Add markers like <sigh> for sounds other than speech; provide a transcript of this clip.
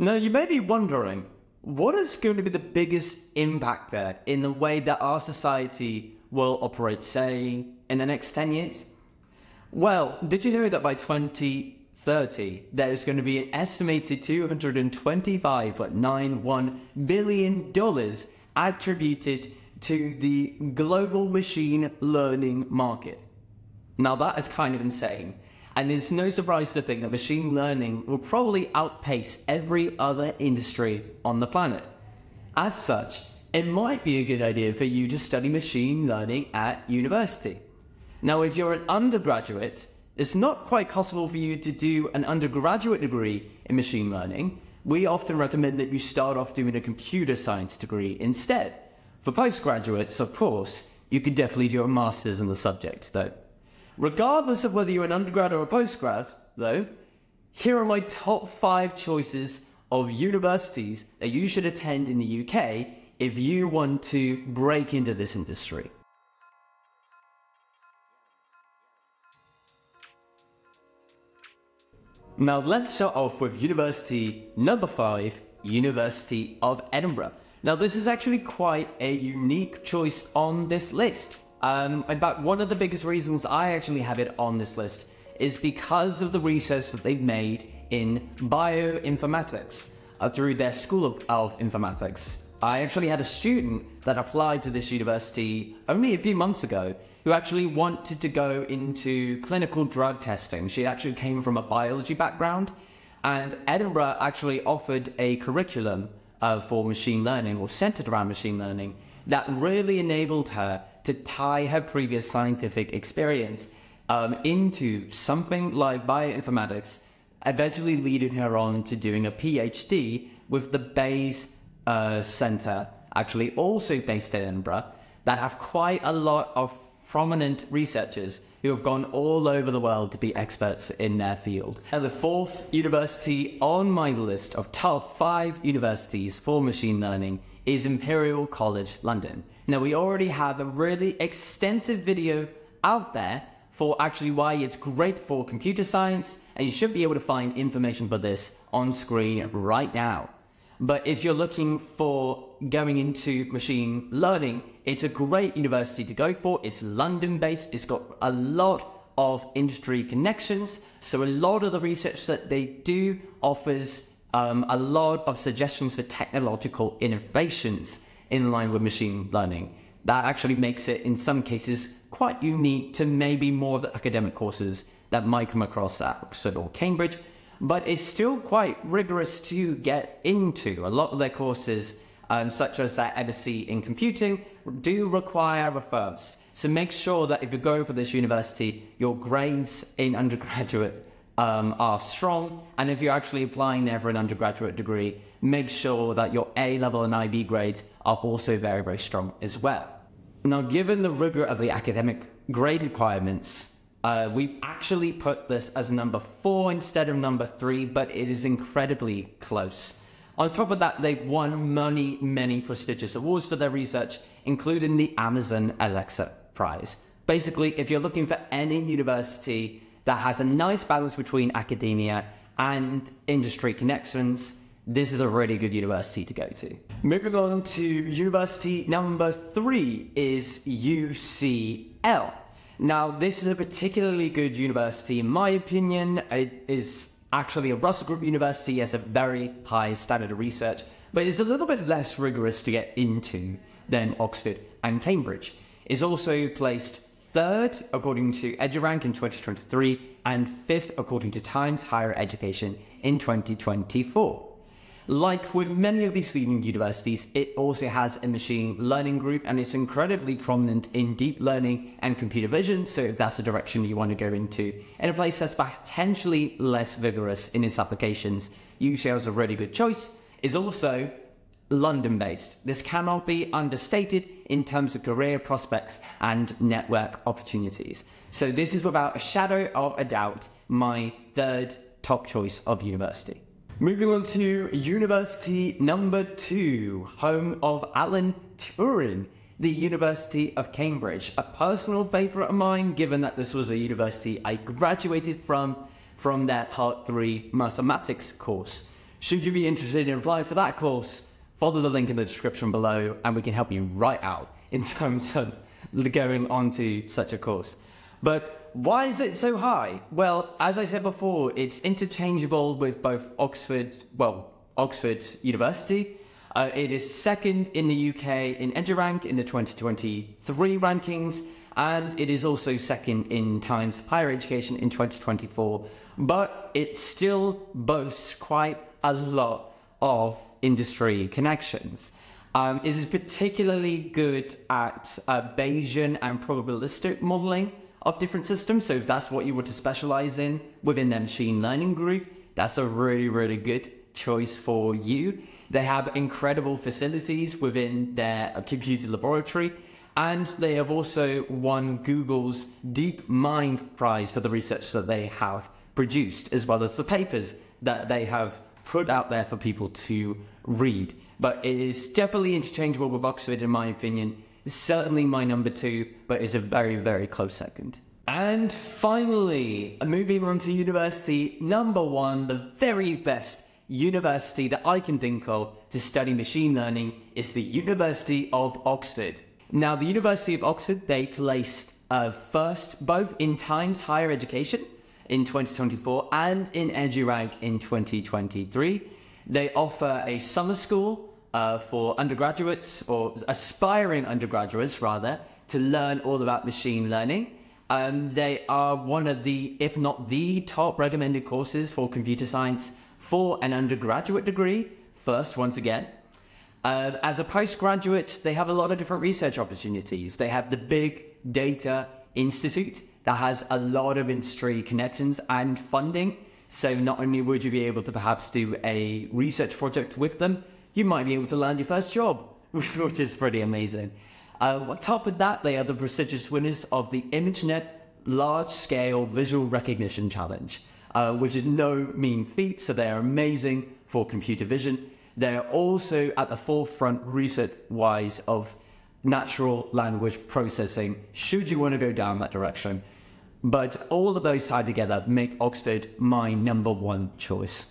Now, you may be wondering, what is going to be the biggest impact there in the way that our society will operate, say, in the next 10 years? Well, did you know that by 2030, there is going to be an estimated $225.91 billion attributed to the global machine learning market? Now, that is kind of insane. And it's no surprise to think that machine learning will probably outpace every other industry on the planet. As such, it might be a good idea for you to study machine learning at university. Now, if you're an undergraduate, it's not quite possible for you to do an undergraduate degree in machine learning. We often recommend that you start off doing a computer science degree instead. For postgraduates, of course, you could definitely do a master's in the subject, though. Regardless of whether you're an undergrad or a postgrad, though, here are my top five choices of universities that you should attend in the UK if you want to break into this industry. Now let's start off with university number five, University of Edinburgh. Now this is actually quite a unique choice on this list. Um, in fact, one of the biggest reasons I actually have it on this list is because of the research that they've made in bioinformatics uh, through their School of, of Informatics. I actually had a student that applied to this university only a few months ago who actually wanted to go into clinical drug testing. She actually came from a biology background, and Edinburgh actually offered a curriculum uh, for machine learning or centered around machine learning that really enabled her to tie her previous scientific experience um, into something like bioinformatics, eventually leading her on to doing a PhD with the Bayes uh, Centre, actually also based in Edinburgh, that have quite a lot of prominent researchers who have gone all over the world to be experts in their field. And the fourth university on my list of top five universities for machine learning is Imperial College London. Now, we already have a really extensive video out there for actually why it's great for computer science, and you should be able to find information for this on screen right now. But if you're looking for going into machine learning, it's a great university to go for. It's London based, it's got a lot of industry connections. So, a lot of the research that they do offers um, a lot of suggestions for technological innovations in line with machine learning. That actually makes it, in some cases, quite unique to maybe more of the academic courses that might come across at Oxford or Cambridge, but it's still quite rigorous to get into. A lot of their courses, um, such as that MSc in computing, do require a first. So make sure that if you're going for this university, your grades in undergraduate um, are strong. And if you're actually applying there for an undergraduate degree, make sure that your A level and IB grades are also very, very strong as well. Now, given the rigor of the academic grade requirements, uh, we've actually put this as number four instead of number three, but it is incredibly close. On top of that, they've won many, many prestigious awards for their research, including the Amazon Alexa Prize. Basically, if you're looking for any university that has a nice balance between academia and industry connections, this is a really good university to go to. Moving on to university number three is UCL. Now, this is a particularly good university, in my opinion. It is actually a Russell Group university, has a very high standard of research, but it's a little bit less rigorous to get into than Oxford and Cambridge. It's also placed third according to EduRank in 2023 and fifth according to Times Higher Education in 2024. Like with many of these leading universities, it also has a machine learning group and it's incredibly prominent in deep learning and computer vision. So if that's the direction you want to go into, in a place that's potentially less vigorous in its applications, UCL is a really good choice. Is also London based. This cannot be understated in terms of career prospects and network opportunities. So, this is without a shadow of a doubt my third top choice of university. Moving on to university number two, home of Alan Turing, the University of Cambridge. A personal favourite of mine, given that this was a university I graduated from from their Part 3 mathematics course. Should you be interested in applying for that course, follow the link in the description below and we can help you right out in <laughs> terms of going on to such a course. But why is it so high? Well, as I said before, it's interchangeable with both Oxford, well, Oxford University. Uh, it is second in the UK in EduRank in the 2023 rankings, and it is also second in Times Higher Education in 2024. But it still boasts quite a lot of industry connections. Um, it is particularly good at uh, Bayesian and probabilistic modeling of different systems. So if that's what you were to specialize in within their machine learning group, that's a really, really good choice for you. They have incredible facilities within their computer laboratory. And they have also won Google's DeepMind Prize for the research that they have produced, as well as the papers that they have put out there for people to read. But it is definitely interchangeable with Oxford, in my opinion. Certainly my number two, but it's a very, very close second. And finally, moving on to university number one, the very best university that I can think of to study machine learning is the University of Oxford. Now, the University of Oxford, they placed uh, first both in Times Higher Education in 2024 and in EduRank in 2023. They offer a summer school uh, for undergraduates or aspiring undergraduates rather to learn all about machine learning. Um, they are one of the, if not the top recommended courses for computer science for an undergraduate degree. First, once again. Uh, as a postgraduate, they have a lot of different research opportunities. They have the Big Data Institute, that has a lot of industry connections and funding. So not only would you be able to perhaps do a research project with them, you might be able to land your first job, <laughs> which is pretty amazing. Uh, on top of that, they are the prestigious winners of the ImageNet Large Scale Visual Recognition Challenge, uh, which is no mean feat, so they are amazing for computer vision. They are also at the forefront research-wise of natural language processing, should you want to go down that direction. But all of those tied together make Oxford my number one choice.